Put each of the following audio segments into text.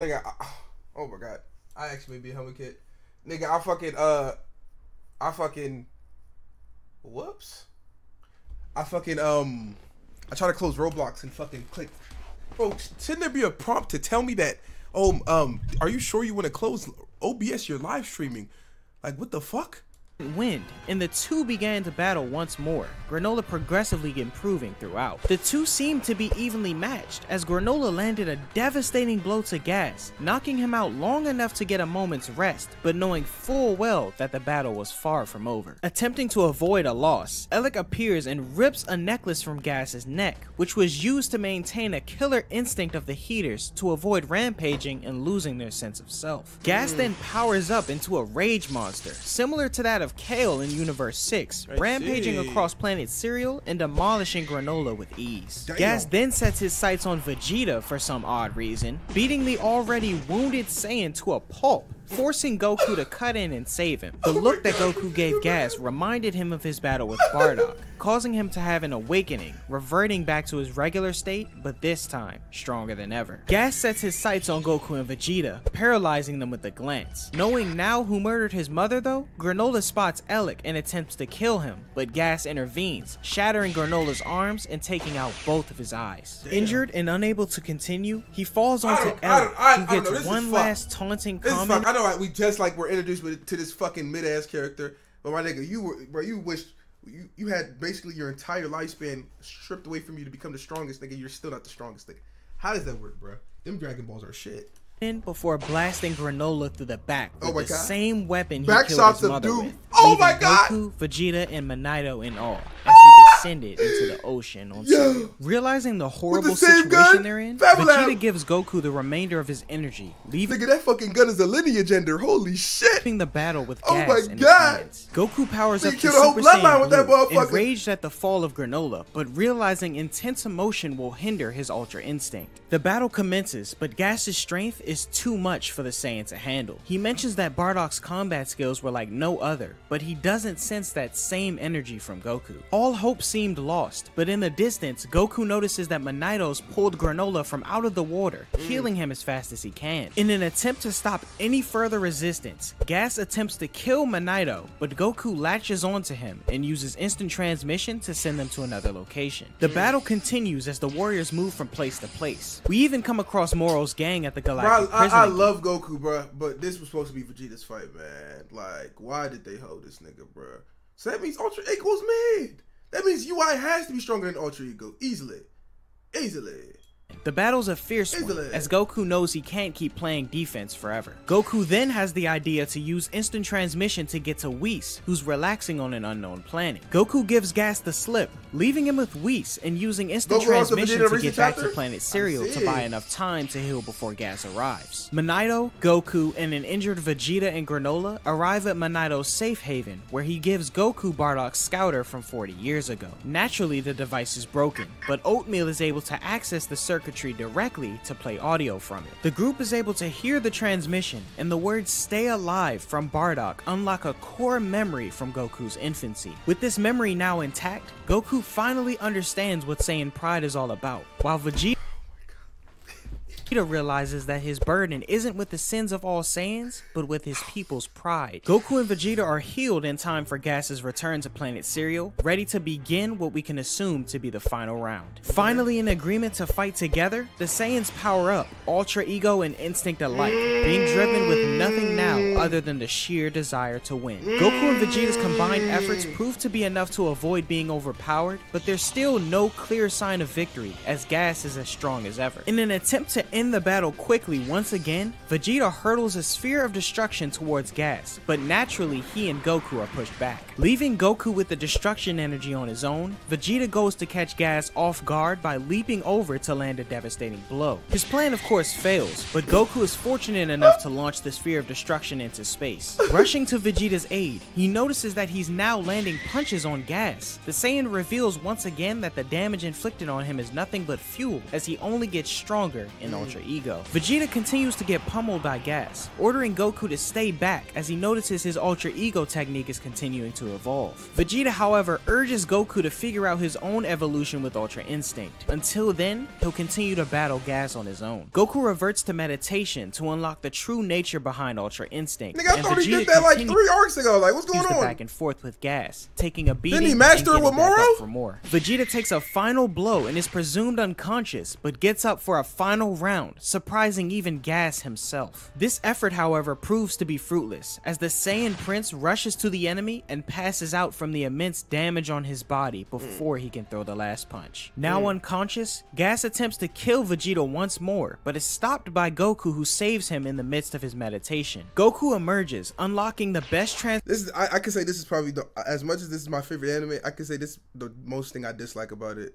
Nigga, I, oh my god, I actually be a helmet kit. Nigga, I fucking uh, I fucking, whoops, I fucking um, I try to close Roblox and fucking click. Bro, shouldn't there be a prompt to tell me that? Oh, um, are you sure you want to close OBS? You're live streaming. Like, what the fuck? Wind, and the two began to battle once more, Granola progressively improving throughout. The two seemed to be evenly matched, as Granola landed a devastating blow to Gas, knocking him out long enough to get a moment's rest, but knowing full well that the battle was far from over. Attempting to avoid a loss, Elec appears and rips a necklace from Gas's neck, which was used to maintain a killer instinct of the Heeters to avoid rampaging and losing their sense of self. Gas then mm. powers up into a rage monster, similar to that of of Kale in Universe 6, I rampaging see. across planet Cereal and demolishing Granola with ease. Damn. Gas then sets his sights on Vegeta for some odd reason, beating the already wounded Saiyan to a pulp forcing Goku to cut in and save him. The look that Goku gave Gas reminded him of his battle with Bardock, causing him to have an awakening, reverting back to his regular state, but this time, stronger than ever. Gas sets his sights on Goku and Vegeta, paralyzing them with a glance. Knowing now who murdered his mother though, Granola spots Elec and attempts to kill him, but Gas intervenes, shattering Granola's arms and taking out both of his eyes. Damn. Injured and unable to continue, he falls onto Elec, who gets one last taunting comment know we just like were introduced with, to this fucking mid ass character, but my nigga, you were bro, you wish you, you had basically your entire lifespan stripped away from you to become the strongest nigga. You're still not the strongest nigga. How does that work, bro? Them Dragon Balls are shit. Before blasting Granola through the back oh with oh the God. same weapon he back killed his mother dude. with, oh my God. Goku, Vegeta, and Monaito in all as descended into the ocean on Yo. Realizing the horrible the situation gun? they're in, Vegeta gives Goku the remainder of his energy, leaving Nigga, that fucking gun is a lineage ender. Holy shit! the battle with oh gas my in God. Goku powers up to Super Saiyan Blue, enraged at the fall of Granola, but realizing intense emotion will hinder his Ultra Instinct. The battle commences, but Gas's strength is too much for the Saiyan to handle. He mentions that Bardock's combat skills were like no other, but he doesn't sense that same energy from Goku. All hope seemed lost, but in the distance, Goku notices that Monaitos pulled Granola from out of the water, mm. healing him as fast as he can. In an attempt to stop any further resistance, Gas attempts to kill Monaito, but Goku latches onto him and uses instant transmission to send them to another location. The battle continues as the warriors move from place to place. We even come across Moro's gang at the Galactic Bro, I, I, I love Goku, bro, but this was supposed to be Vegeta's fight, man. Like, why did they hold this nigga, bro? So that means Ultra equals mid. That means UI has to be stronger than Ultra Ego. Easily. Easily. The battle's a fierce one, as Goku knows he can't keep playing defense forever. Goku then has the idea to use instant transmission to get to Whis, who's relaxing on an unknown planet. Goku gives Gas the slip, leaving him with Whis and using instant Goku transmission to get back to planet Cereal to buy enough time to heal before Gas arrives. Monaito, Goku, and an injured Vegeta and Granola arrive at Monaito's safe haven, where he gives Goku Bardock's scouter from 40 years ago. Naturally, the device is broken, but Oatmeal is able to access the circuit directly to play audio from it. The group is able to hear the transmission, and the words stay alive from Bardock unlock a core memory from Goku's infancy. With this memory now intact, Goku finally understands what Saiyan Pride is all about, while Vegeta Vegeta realizes that his burden isn't with the sins of all Saiyans, but with his people's pride. Goku and Vegeta are healed in time for Gas's return to planet Cereal, ready to begin what we can assume to be the final round. Finally in agreement to fight together, the Saiyans power up, Ultra Ego and Instinct alike, being driven with nothing now other than the sheer desire to win. Goku and Vegeta's combined efforts prove to be enough to avoid being overpowered, but there's still no clear sign of victory, as Gas is as strong as ever. In an attempt to end the battle quickly once again, Vegeta hurdles a sphere of destruction towards Gas, but naturally he and Goku are pushed back. Leaving Goku with the destruction energy on his own, Vegeta goes to catch Gas off guard by leaping over to land a devastating blow. His plan of course fails, but Goku is fortunate enough to launch the sphere of destruction into space. Rushing to Vegeta's aid, he notices that he's now landing punches on Gas. The Saiyan reveals once again that the damage inflicted on him is nothing but fuel, as he only gets stronger in Ultra alter ego. Vegeta continues to get pummeled by Gas, ordering Goku to stay back as he notices his Ultra Ego technique is continuing to evolve. Vegeta, however, urges Goku to figure out his own evolution with Ultra Instinct. Until then, he'll continue to battle Gas on his own. Goku reverts to meditation to unlock the true nature behind Ultra Instinct. Nigga, I thought Vegeta he did that like three arcs ago. Like, what's going on? back and forth with Gas, taking a beating. Didn't he master it with Moro? For more. Vegeta takes a final blow and is presumed unconscious, but gets up for a final round, surprising even Gas himself. This effort, however, proves to be fruitless, as the Saiyan Prince rushes to the enemy and passes out from the immense damage on his body before he can throw the last punch. Now mm. unconscious, Gas attempts to kill Vegeta once more, but is stopped by Goku who saves him in the midst of his meditation. Goku emerges, unlocking the best trans- This is, I, I can say this is probably, the, as much as this is my favorite anime, I can say this the most thing I dislike about it,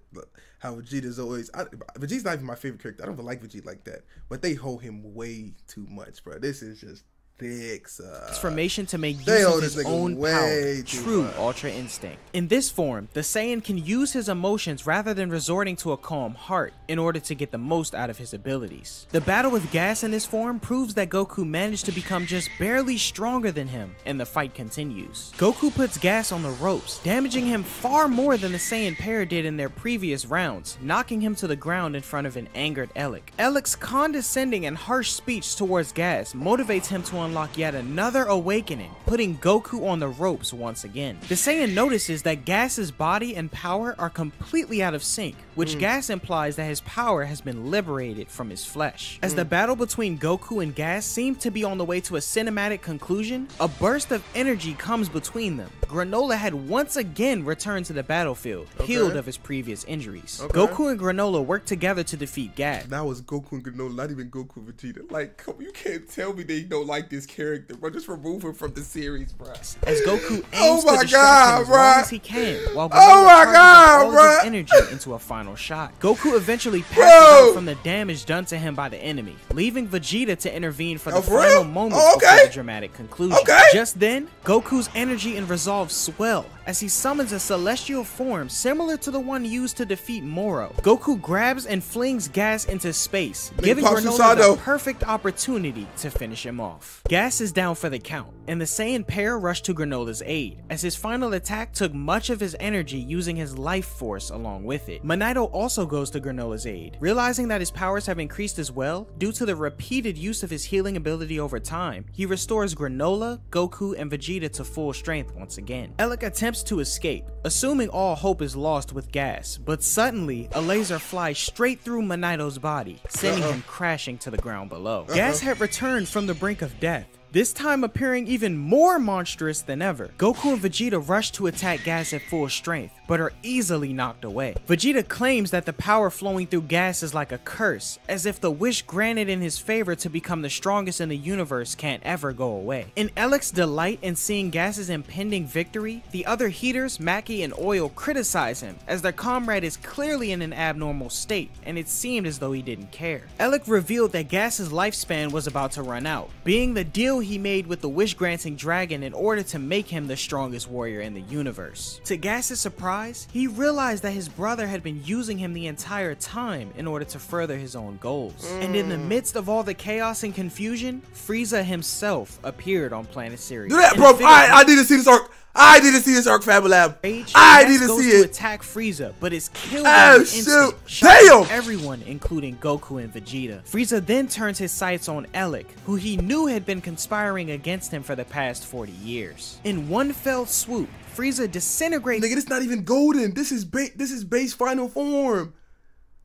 how Vegeta's always, I, Vegeta's not even my favorite character, I don't even like Vegeta like that, but they hold him way too much, bro. This is just Dicks, uh, transformation to make use of his own power, true much. Ultra Instinct. In this form, the Saiyan can use his emotions rather than resorting to a calm heart in order to get the most out of his abilities. The battle with Gas in this form proves that Goku managed to become just barely stronger than him, and the fight continues. Goku puts Gas on the ropes, damaging him far more than the Saiyan pair did in their previous rounds, knocking him to the ground in front of an angered Elec. Elec's condescending and harsh speech towards Gas motivates him to unlock yet another awakening, putting Goku on the ropes once again. The Saiyan notices that Gas's body and power are completely out of sync, which mm. Gas implies that his power has been liberated from his flesh. As mm. the battle between Goku and Gas seemed to be on the way to a cinematic conclusion, a burst of energy comes between them. Granola had once again returned to the battlefield, okay. healed of his previous injuries. Okay. Goku and Granola work together to defeat Gas. That was Goku and Granola, not even Goku and Vegeta. Like, come, you can't tell me they don't like this character, bro. Just remove him from the series, bro. As Goku oh aims oh to distract God, him as bro. long as he can, while Granola oh my God, all bro. his energy into a final shot. Goku eventually passes out from the damage done to him by the enemy, leaving Vegeta to intervene for oh, the oh, final moment oh, okay. before the dramatic conclusion. Okay. Just then, Goku's energy and resolve swell as he summons a celestial form similar to the one used to defeat Moro. Goku grabs and flings Gas into space, giving Granola the perfect opportunity to finish him off. Gas is down for the count, and the Saiyan pair rush to Granola's aid, as his final attack took much of his energy using his life force along with it. Monaito also goes to Granola's aid, realizing that his powers have increased as well due to the repeated use of his healing ability over time. He restores Granola, Goku, and Vegeta to full strength once again. Elec attempts to escape, assuming all hope is lost with gas, but suddenly a laser flies straight through Monaito's body, sending uh -oh. him crashing to the ground below. Uh -oh. Gas had returned from the brink of death, this time appearing even more monstrous than ever. Goku and Vegeta rush to attack Gas at full strength, but are easily knocked away. Vegeta claims that the power flowing through Gas is like a curse, as if the wish granted in his favor to become the strongest in the universe can't ever go away. In Elec's delight in seeing Gas's impending victory, the other Heeters, Maki, and Oil criticize him, as their comrade is clearly in an abnormal state, and it seemed as though he didn't care. Elec revealed that Gas's lifespan was about to run out, being the deal he made with the wish granting dragon in order to make him the strongest warrior in the universe. To Gas's surprise, he realized that his brother had been using him the entire time in order to further his own goals. Mm. And in the midst of all the chaos and confusion, Frieza himself appeared on planet Cereal. Do that, bro! I, I need to see this arc. I didn't see this Arc Fab Rage, I didn't see it. attack Frieza, but is killed oh, in instant, Damn! everyone, including Goku and Vegeta. Frieza then turns his sights on Elec, who he knew had been conspiring against him for the past 40 years. In one fell swoop, Frieza disintegrates. Nigga, this not even golden. This is ba this is base final form.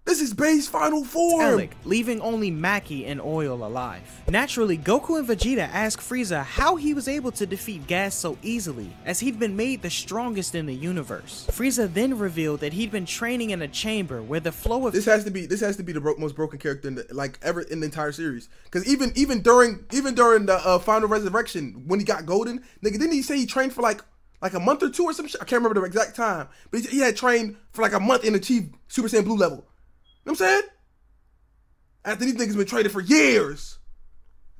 This is base final form! Elec, leaving only Maki and Oil alive. Naturally, Goku and Vegeta ask Frieza how he was able to defeat Gas so easily, as he'd been made the strongest in the universe. Frieza then revealed that he'd been training in a chamber where the flow of- This has to be this has to be the bro most broken character in the, like ever in the entire series. Because even even during even during the uh, final resurrection, when he got golden, nigga, didn't he say he trained for like like a month or two or some shit? I can't remember the exact time, but he, he had trained for like a month and achieved Super Saiyan Blue level know what I'm saying? After these niggas been traded for years.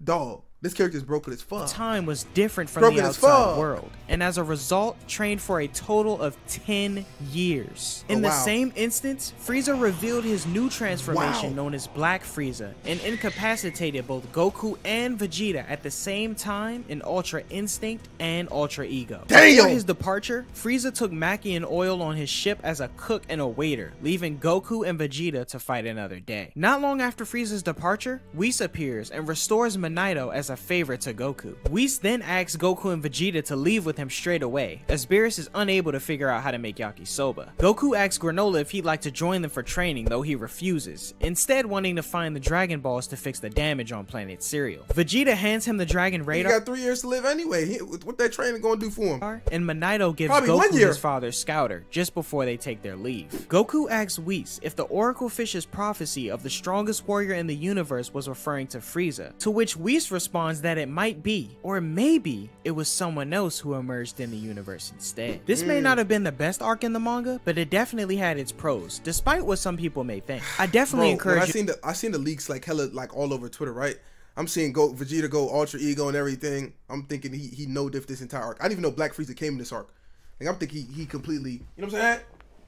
Dog. This character is broken as fuck. Time was different from broken the outside world, and as a result, trained for a total of 10 years. In oh, wow. the same instance, Frieza revealed his new transformation wow. known as Black Frieza, and incapacitated both Goku and Vegeta at the same time in Ultra Instinct and Ultra Ego. Damn! Before his departure, Frieza took Maki and Oil on his ship as a cook and a waiter, leaving Goku and Vegeta to fight another day. Not long after Frieza's departure, Whis appears and restores Monaito as a favor to Goku. Whis then asks Goku and Vegeta to leave with him straight away, as Beerus is unable to figure out how to make yakisoba. Goku asks Granola if he'd like to join them for training, though he refuses, instead wanting to find the Dragon Balls to fix the damage on planet Cereal. Vegeta hands him the Dragon Radar. He got three years to live anyway. He, what that training gonna do for him? And Monaito gives Probably Goku his father Scouter just before they take their leave. Goku asks Whis if the Oracle Fish's prophecy of the strongest warrior in the universe was referring to Frieza, to which Whis responds that it might be, or maybe it was someone else who emerged in the universe instead. This may not hmm. have been the best arc in the manga, but it definitely had its pros, despite what some people may think. I definitely Bro, encourage. I seen the I seen the leaks like hella like all over Twitter, right? I'm seeing go Vegeta go Ultra Ego and everything. I'm thinking he he know diff this entire arc. I didn't even know Black Frieza came in this arc. Like I'm thinking he, he completely, you know what I'm saying?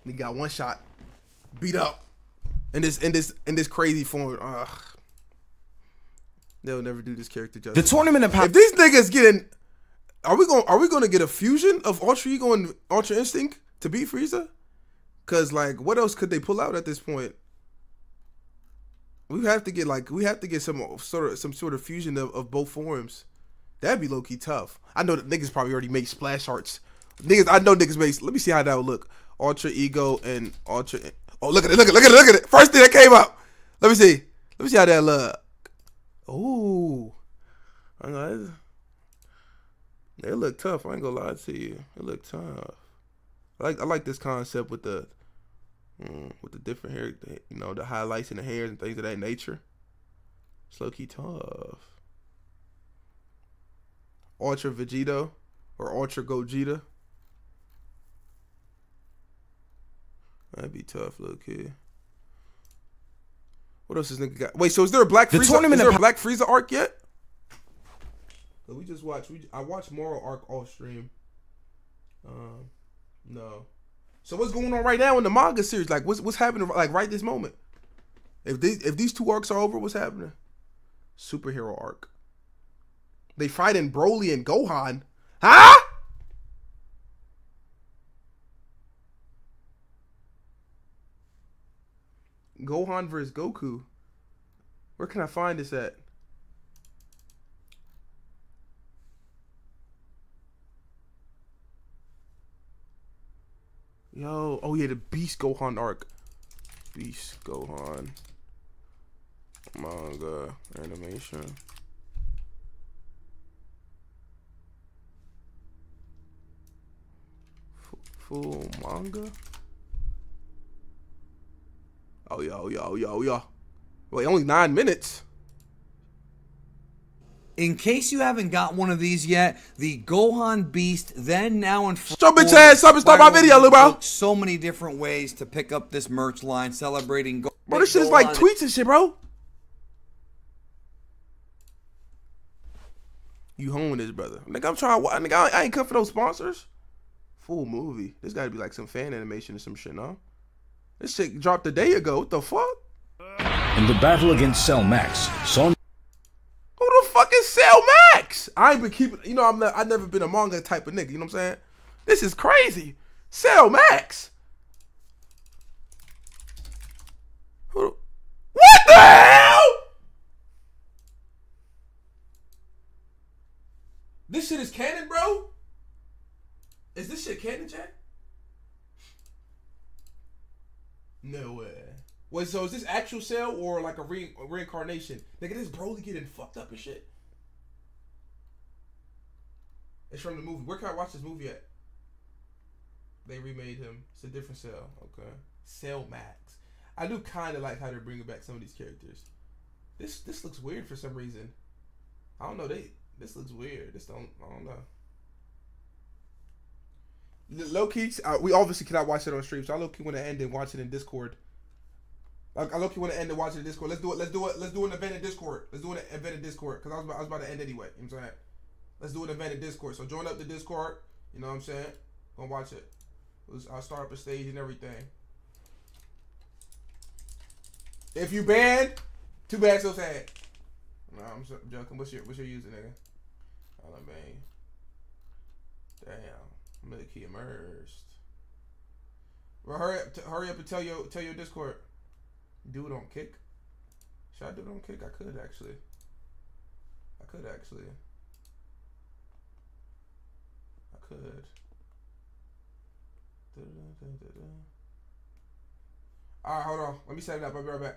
He got one shot, beat up, in this in this in this crazy form. Ugh. They'll never do this character justice. The tournament of if these niggas getting, are we going? Are we going to get a fusion of Ultra Ego and Ultra Instinct to beat Frieza? Cause like, what else could they pull out at this point? We have to get like we have to get some sort of some sort of fusion of, of both forms. That'd be low key tough. I know that niggas probably already made splash arts. Niggas, I know niggas made. Let me see how that would look. Ultra Ego and Ultra. Oh, look at it! Look at it! Look at it! Look at it! First thing that came up. Let me see. Let me see how that look. Ooh. They look tough. I ain't gonna lie to you. It look tough. I like I like this concept with the mm, with the different hair, you know, the highlights in the hair and things of that nature. It's low key tough. Ultra Vegito or Ultra Gogeta. That'd be tough, little kid. What else is nigga got? Wait, so is there a Black the Frieza? Tournament is there a Black Frieza arc yet? So we just watched. We I watched Moro arc off stream. Um, no. So what's going on right now in the manga series? Like, what's what's happening? Like right this moment. If these if these two arcs are over, what's happening? Superhero arc. They fight in Broly and Gohan. Huh? Gohan versus Goku. Where can I find this at? Yo, oh yeah, the Beast Gohan arc. Beast Gohan. Manga animation. F full manga? Oh, yo, yo, yo, yo. Wait, only nine minutes. In case you haven't got one of these yet, the Gohan Beast, then now in Stop bitch ass, stop and start my video, little bro. So many different ways to pick up this merch line celebrating Go Bro, this shit is like tweets and shit, bro. You home with this, brother. Nigga, I'm trying to nigga, I ain't come for those sponsors. Full movie. This gotta be like some fan animation or some shit, no? This shit dropped a day ago. What the fuck? In the battle against Cell Max, Son. Who the fuck is Cell Max? I ain't been keeping. You know, I'm not. I never been a manga type of nigga. You know what I'm saying? This is crazy. Cell Max. Who? What the hell? This shit is canon, bro. Is this shit canon, Jack? No way. Wait, so is this actual Cell or like a, re- a reincarnation? Nigga, this Broly getting fucked up and shit. It's from the movie. Where can I watch this movie at? They remade him. It's a different Cell. Okay. Cell Max. I do kind of like how they're bringing back some of these characters. This this looks weird for some reason. I don't know. They this looks weird. This don't. I don't know. Low key, we obviously cannot watch it on stream, so I low key want to end and watch it in Discord. I, I look you want to end and watch it in Discord. Let's do it. Let's do it. Let's do an event in Discord. Let's do an event in Discord because I was about, I was about to end anyway. You know what I'm saying? Let's do an event in Discord. So join up the Discord. You know what I'm saying? Gonna watch it. I'll start up a stage and everything. If you banned, too bad, so sad. No, I'm joking. What's your what's your user, nigga? Hold on, man. Damn, Milky immersed. Well, hurry up, hurry up and tell your tell your Discord. Do it on kick. Should I do it on kick? I could actually. I could actually. I could. All right, hold on. Let me set it up. I'll be right back.